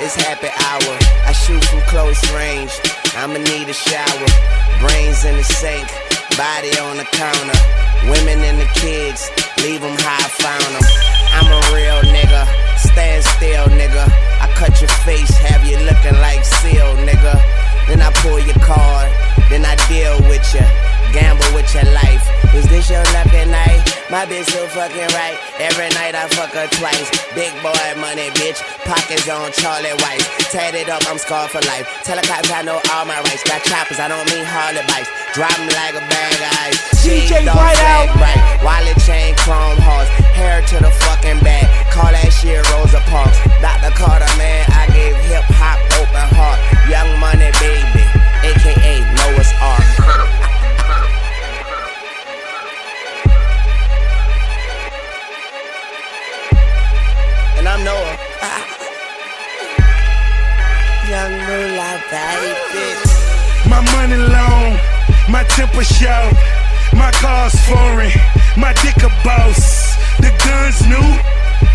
it's happy hour. I shoot from close range. I'ma need a shower. Brains in the sink, body on the counter. Women and the kids, My bitch so fucking right. Every night I fuck her twice. Big boy money, bitch. Pockets on Charlie White. Tatted up, I'm scarred for life. Tell the cops I know all my rights. Got choppers, I don't mean Harley bikes. Drop 'em like a bag of ice. DJ don't Whiteout. right. Wallet chain, chrome horse. Hair to the fucking back. Call that shit Rosa Parks. Dr. Carter, man, I gave and I'm Noah. Young Moolah, baby. My money long, my temper short, my car's foreign, my dick a boss. The guns new,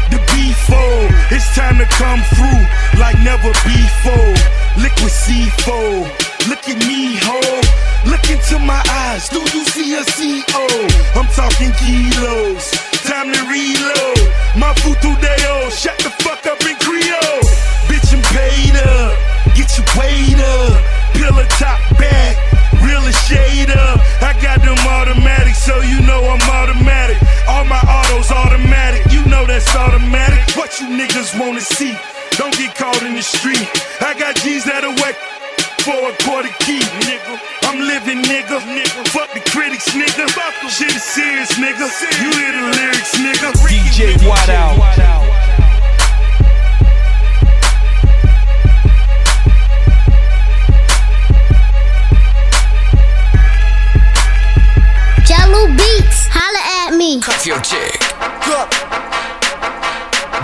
the B4. It's time to come through like never before. Liquid C4, look at me, ho. Look into my eyes, do you see a CO? I'm talking kilos, time to reload. Niggas wanna see? Don't get caught in the street. I got G's that'll wait for a quarter key, nigga. I'm living, nigga. nigga. Fuck the critics, nigga. Fuck 'em. Shit is serious, nigga. You hear the lyrics, nigga. DJ Whiteout. Jello Beats, holla at me. Cuff your chick.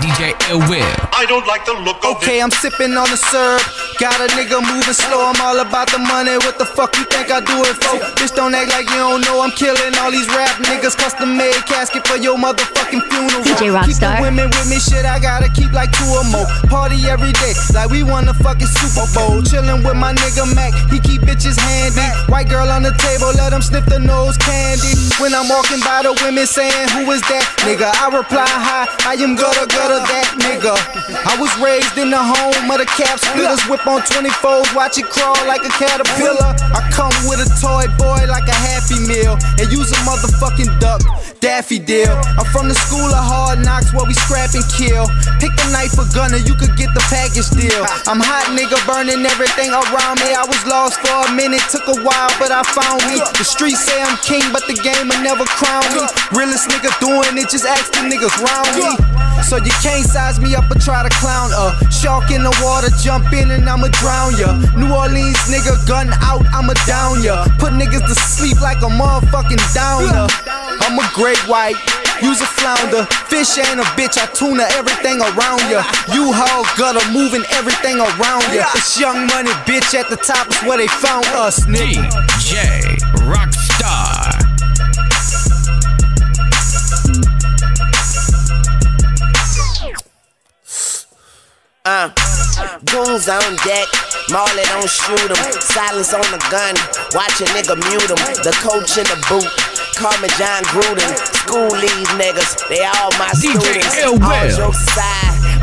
DJ Ill Will. I don't like the look of Okay, I'm sipping on the syrup. Got a nigga moving slow. I'm all about the money. What the fuck you think I do it for? Bitch, don't act like you don't know I'm killing all these rap niggas. Custom made casket for your motherfucking funeral. DJ Keep the Rockstar. women with me, shit. I gotta keep like two or more. Party every day, like we won the fucking Super Bowl. Chillin' with my nigga Mac. He keep bitches handy. White girl on the table, let him sniff the nose candy. When I'm walking by the women saying, Who is that nigga? I reply, Hi, I am gutter gutter that nigga. I was raised in the home of the cap splitters. On 24s, watch it crawl like a caterpillar. I come with a toy boy like a Happy Meal and use a motherfucking duck. Daffy deal. I'm from the school of hard knocks where we scrap and kill. Pick a knife or gunner, you could get the package deal. I'm hot nigga burning everything around me. I was lost for a minute, took a while, but I found me. The streets say I'm king, but the game will never crown me. Realest nigga doing it, just ask the niggas round me. So you can't size me up or try to clown a shark in the water, jump in and I'ma drown ya. New Orleans nigga, gun out, I'ma down ya. Put niggas to sleep like a motherfucking downer. I'm a great white. Use a flounder, fish ain't a bitch. I tuna everything around ya. You hog gutter, moving everything around ya. It's young money, bitch. At the top is where they found us, nigga. DJ Rockstar. Uh, goons on deck, Marley don't shoot shoot 'em. Silence on the gun, watch a nigga mute mute 'em. The coach in the boot, call me Jon Gruden. School these niggas, they all my DJ students. All jokes aside,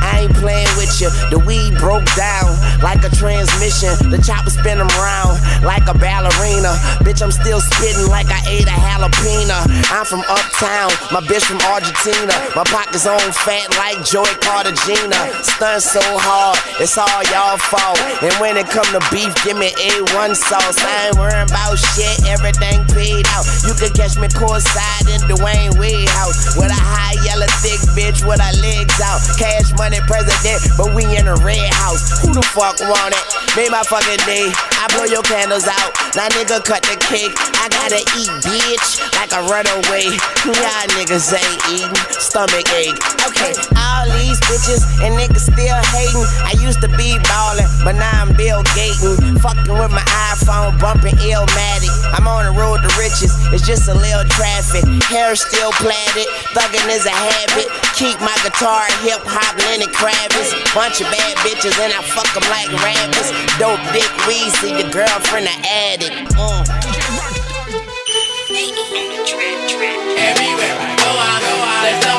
The weed broke down like a transmission. The chopper spin 'em round like a ballerina. Bitch, I'm still spitting like I ate a jalapeno. I'm from uptown, my bitch from Argentina. My pockets on fat like Joey Cartagena. Stun so hard, it's all y'all fault. And when it come to beef, give me A1 sauce. I ain't worrying about shit, everything paid out. You can catch me courtside in Dwyane Wade house with a high yellow thick bitch with her legs out. Cash money president, but we in a red house. Who the fuck want it? Made my fucking day. I blow your candles out. Now nigga cut the cake. I gotta eat, bitch, like a runaway. Y'all niggas ain't eating. Stomach ache. Okay, all these bitches and niggas still hating. I used to be ballin', but now I'm Fucking with my iPhone, bumping Illmatic. I'm on the road to riches. It's just a little traffic. Hair still plaited. Thuggin' is a habit. Keep my guitar hip hop, Lenny Kravitz. Bunch of bad bitches and I fuck them like rabbits. Dope dick Weezy, the girlfriend of addict. Uh. Everywhere I go, I go, I, go,